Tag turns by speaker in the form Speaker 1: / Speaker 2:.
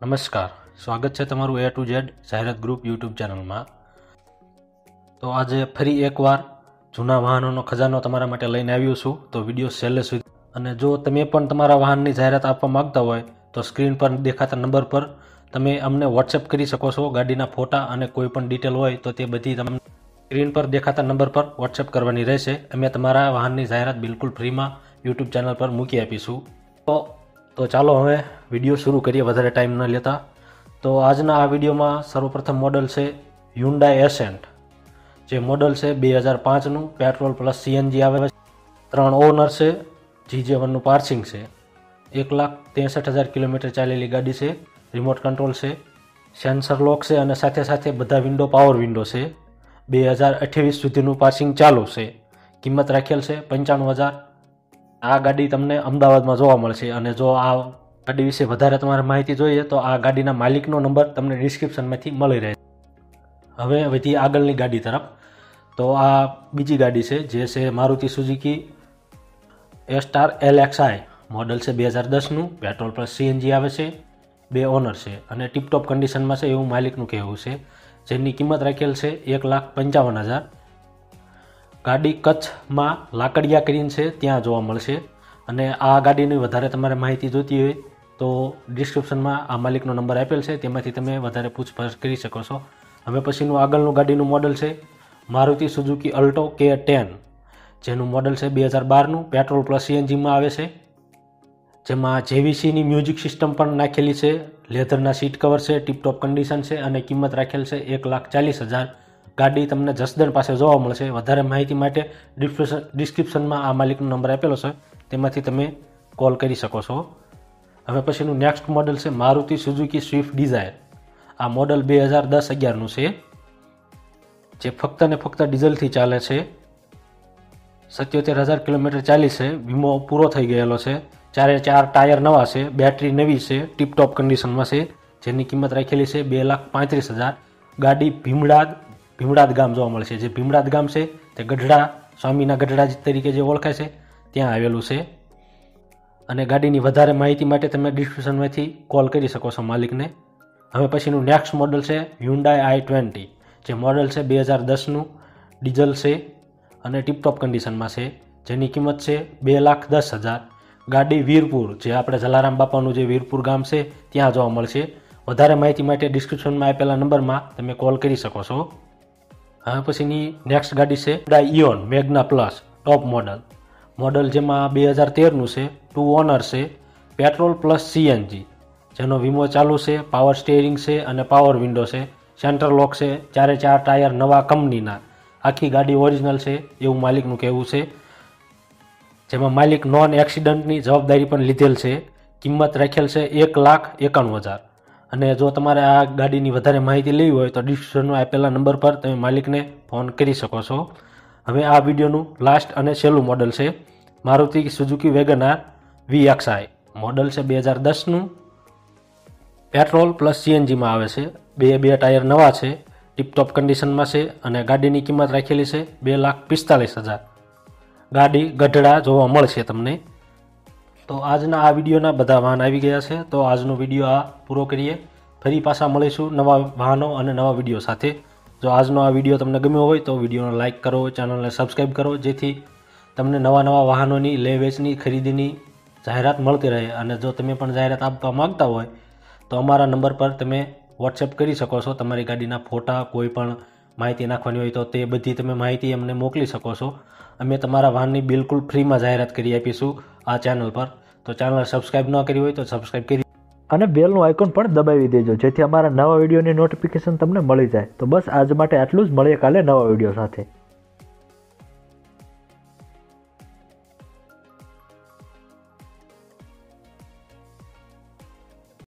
Speaker 1: નમસ્કાર. સ્વાગત છે તમારું એ ટુ ઝેડ જાહેરાત ગ્રુપ યુટ્યુબ ચેનલમાં. તો આજે ફરી એકવાર જૂના વાહનોનો ખજાનો તમારા માટે લઈને આવ્યો છું. તો વીડિયો છેલ્લે સુધી અને જો તમે પણ તમારા વાહનની જાહેરાત આપવા માંગતા હોય, તો સ્ક્રીન પર દેખાતા નંબર પર તમે અમને વોટ્સએપ કરી શકો છો. ગાડીના ફોટા અને કોઈ પણ ડિટેલ હોય, તો તે બધી તમને સ્ક્રીન પર દેખાતા નંબર પર વોટ્સએપ કરવાની રહેશે. અમે તમારા વાહનની જાહેરાત બિલકુલ ફ્રીમાં યુટ્યુબ ચેનલ પર મૂકી આપીશું. તો તો ચાલો હવે વીડિયો શરૂ કરીએ વધારે ટાઈમ ન લેતા. તો આજના આ વિડીયોમાં સર્વપ્રથમ મોડલ છે યુન્ડાઈ એસેન્ટ જે મોડલ છે બે હજાર પાંચનું પેટ્રોલ પ્લસ સીએનજી આવે છે. ત્રણ ઓનર છે જીજે વનનું પાર્સિંગ છે. એક લાખ ત્રેસઠ હજાર કિલોમીટર ચાલેલી ગાડી છે રિમોટ કંટ્રોલ છે. સેન્સર લોક છે અને સાથે સાથે બધા વિન્ડો પાવર વિન્ડો છે. બે હજાર અઠ્યાવીસ સુધીનું પાર્સિંગ ચાલુ છે. કિંમત રાખેલ છે પંચાણું હજાર આ ગાડી તમને અમદાવાદમાં જોવા મળશે અને જો આ ગાડી વિશે વધારે તમારે માહિતી જોઈએ તો આ ગાડીના માલિકનો નંબર તમને ડિસ્ક્રિપ્શનમાંથી મળી રહે હવે વધી આગળની ગાડી તરફ. તો આ બીજી ગાડી છે, જે છે Maruti Suzuki A star L I model છે બે હજાર દસનું. પેટ્રોલ પ્લસ સીએનજી આવે છે. બે ઓનર છે અને ટીપટોપ કન્ડિશનમાં છે એવું માલિકનું કહેવું છે. જેની કિંમત રાખેલ છે એક લાખ પંચાવન હજાર. ગાડી કચ્છમાં લાકડિયા કરીને છે, ત્યાં જોવા મળશે. અને આ ગાડીની વધારે તમારે માહિતી જોઈતી હોય તો ડિસ્ક્રિપ્શનમાં આ માલિકનો નંબર આપેલ છે, તેમાંથી તમે વધારે પૂછપરછ કરી શકો છો. હવે પછીનું આગળનું ગાડીનું મોડલ છે, Maruti Suzuki Alto K ten જેનું મોડલ છે બે હજાર બારનું પેટ્રોલ પ્લસ સીએનજીમાં આવે છે. જેમાં જેવીસીની મ્યુઝિક સિસ્ટમ પણ નાખેલી છે લેધરના સીટ કવર છે ટીપટોપ કન્ડિશન છે, અને કિંમત રાખેલ છે એક લાખ ચાલીસ હજાર. ગાડી તમને જસદણ પાસે જોવા મળશે. વધારે માહિતી માટે ડિસ્ક્રિપ્શન ડિસ્ક્રિપ્શનમાં આ માલિકનો નંબર આપેલો છે. તેમાંથી તમે કોલ કરી શકો છો. હવે પછીનું નેક્સ્ટ મોડલ છે મારુતિ સુઝુકી સ્વિફ્ટ ડિઝાયર આ મોડલ બે હજાર દસ અગિયારનું છે. જે ફક્ત ને ફક્ત ડીઝલથી ચાલે છે. સત્યોતેર હજાર કિલોમીટર ચાલી છે. વીમો પૂરો થઈ ગયેલો છે. ચારે ચાર ટાયર નવા છે. બેટરી નવી છે. ટીપટોપ કન્ડિશનમાં છે. જેની કિંમત રાખેલી છે બે લાખ પાંત્રીસ હજાર. ગાડી ભીમડાદ ભીમડાદ ગામ જોવા મળશે. જે ભીમડાદ ગામ છે, તે ગઢડા, સ્વામીના ગઢડા તરીકે જે ઓળખાય છે, ત્યાં આવેલું છે. અને ગાડીની વધારે માહિતી માટે તમે ડિસ્ક્રિપ્શનમાંથી કોલ કરી શકો છો માલિકને. હવે પછીનું નેક્સ્ટ મોડલ છે હ્યુન્ડાઈ આઈ ટ્વેન્ટી જે મોડલ છે બે હજાર દસનું ડીઝલ છે અને ટીપટોપ કન્ડિશનમાં છે. જેની કિંમત છે બે લાખ દસ હજાર. ગાડી વીરપુર, જે આપણે જલારામ બાપાનું જે વીરપુર ગામ છે, ત્યાં જોવા મળશે. વધારે માહિતી માટે ડિસ્ક્રિપ્શનમાં આપેલા નંબરમાં તમે કોલ કરી શકો છો. હવે પછીની નેક્સ્ટ ગાડી છે Eon Magna plus top model model જેમાં બે હજાર તેરનું છે ટુ ઓનર છે પેટ્રોલ પ્લસ સીએનજી જેનો વીમો ચાલુ છે પાવર સ્ટેરિંગ છે અને પાવર વિન્ડો છે. સેન્ટર લોક છે, ચારે ચાર ટાયર નવા કંપનીના. આખી ગાડી ઓરિજિનલ છે, એવું માલિકનું કહેવું છે. જેમાં માલિક નોન એક્સિડન્ટની જવાબદારી પણ લીધેલ છે. કિંમત રાખેલ છે એક લાખ એકાણું હજાર. અને જો તમારે આ ગાડીની વધારે માહિતી લેવી હોય તો ડિસ્ક્રિપ્શનમાં આપેલા નંબર પર તમે માલિકને ફોન કરી શકો છો. હવે આ વિડીયોનું લાસ્ટ અને છેલ્લું મોડલ છે. Maruti Suzuki Wagon R V XI model છે બે હજાર દસનું પેટ્રોલ પ્લસ સીએનજીમાં આવે છે. બે બે ટાયર નવા છે. ટીપટોપ કન્ડિશનમાં છે અને ગાડીની કિંમત રાખેલી છે બે લાખ પિસ્તાલીસ હજાર. ગાડી ગઢડા જોવા મળશે તમને. તો આજના આ વિડીયોના બધા વાહન આવી ગયા છે. તો આજનો વીડિયો આ પૂરો કરીએ. ફરી પાછા મળીશું નવા વાહનો અને નવા વીડિયો સાથે. જો આજનો આ વીડિયો તમને ગમ્યો હોય તો વિડીયોને લાઇક કરો, ચેનલને સબસ્ક્રાઈબ કરો, જેથી તમને નવા નવા વાહનોની, લે વેચની, ખરીદીની જાહેરાત મળતી રહે. અને જો તમે પણ જાહેરાત આપવા માગતા હોય તો અમારા નંબર પર તમે વોટ્સએપ કરી શકો છો. તમારી ગાડીના ફોટા, કોઈ પણ માહિતી નાખવાની હોય તો તે બધી તમે માહિતી અમને મોકલી શકો છો. અમે તમારા વાહનની બિલકુલ ફ્રીમાં જાહેરાત કરી આપીશું આ ચેનલ પર. તો ચેનલ સબસ્ક્રાઈબ ન કરી હોય તો સબસ્ક્રાઈબ કરી
Speaker 2: અને બેલનું આઇકોન પણ દબાવી દેજો, જેથી અમારા નવા વિડીયોની નોટિફિકેશન તમને મળી જાય. તો બસ આજ માટે આટલું જ, મળીએ કાલે નવા વીડિયો સાથે.